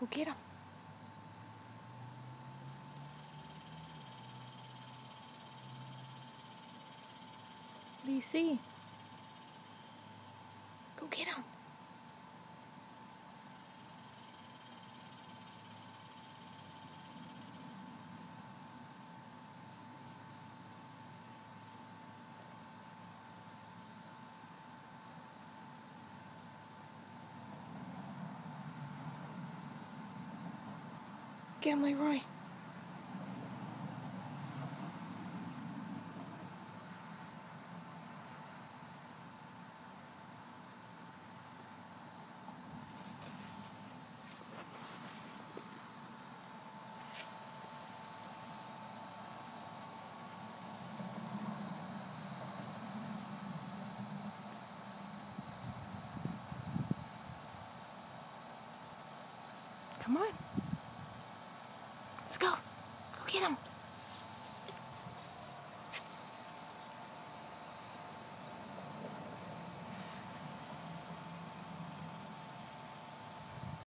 Go get him. What do you see? Go get him. Get him, Leroy. Come on. Let's go. Go get him.